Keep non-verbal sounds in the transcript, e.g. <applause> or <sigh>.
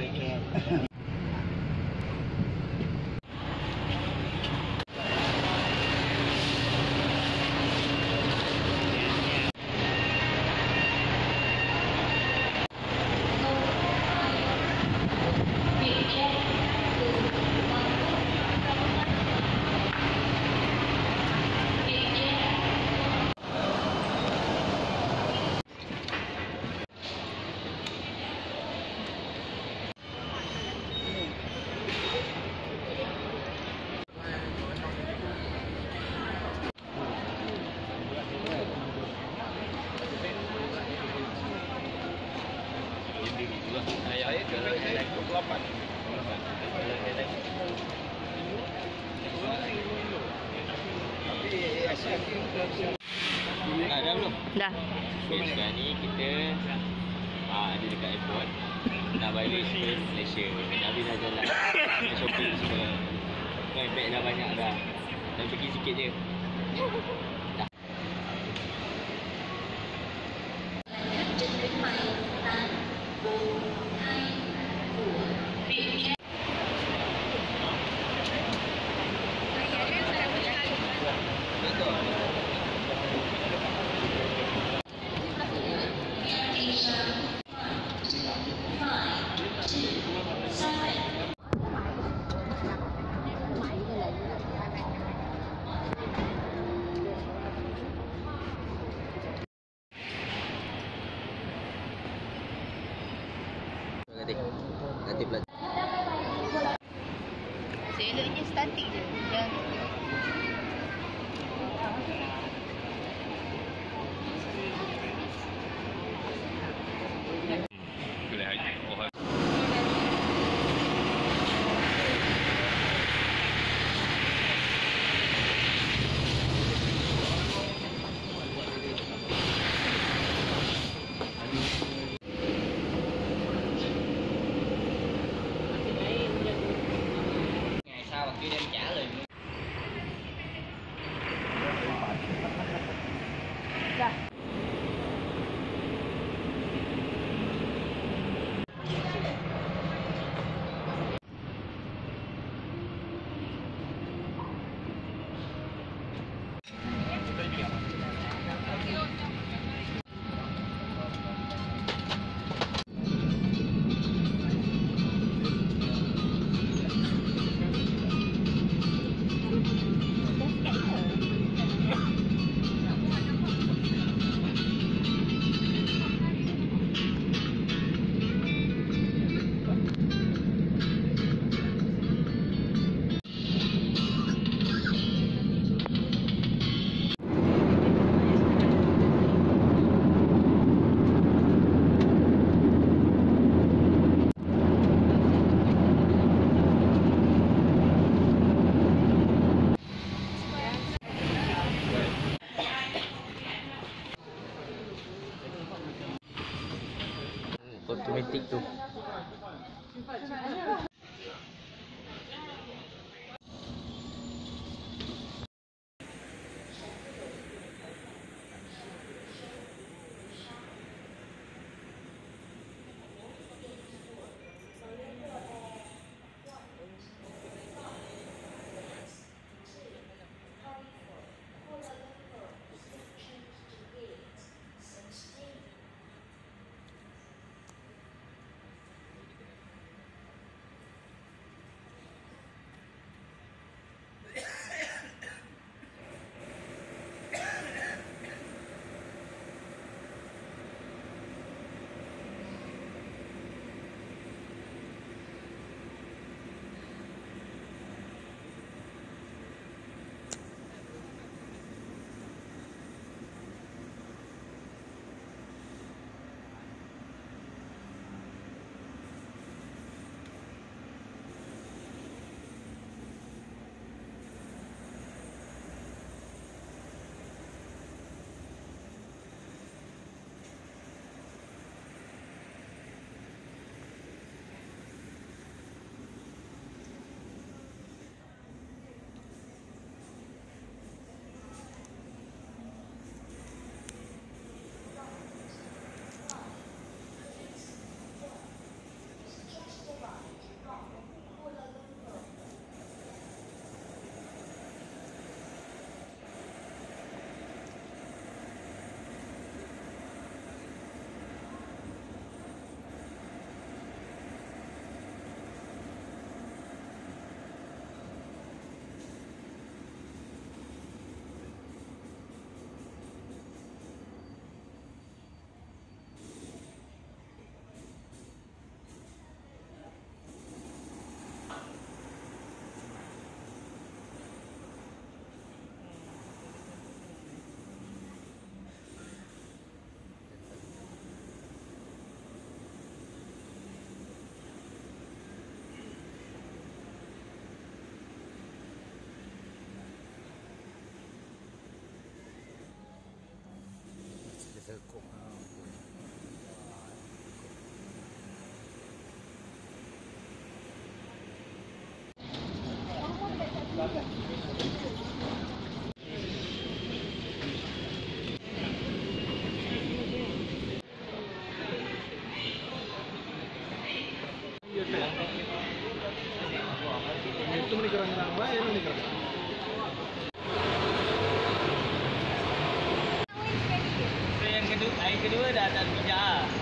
Yeah. <laughs> Dah. Dah. Belum? Dah. Okay, sekarang ni kita ah, ada dekat airport. Nak balik ke Malaysia? Nabi dah jalan. Dah shopping semua. Kan bag dah banyak dah. Dah pergi sikit je. Dah Nanti Nanti belajar Seloknya statik je. Automatic tu kedua, dah tak bijak.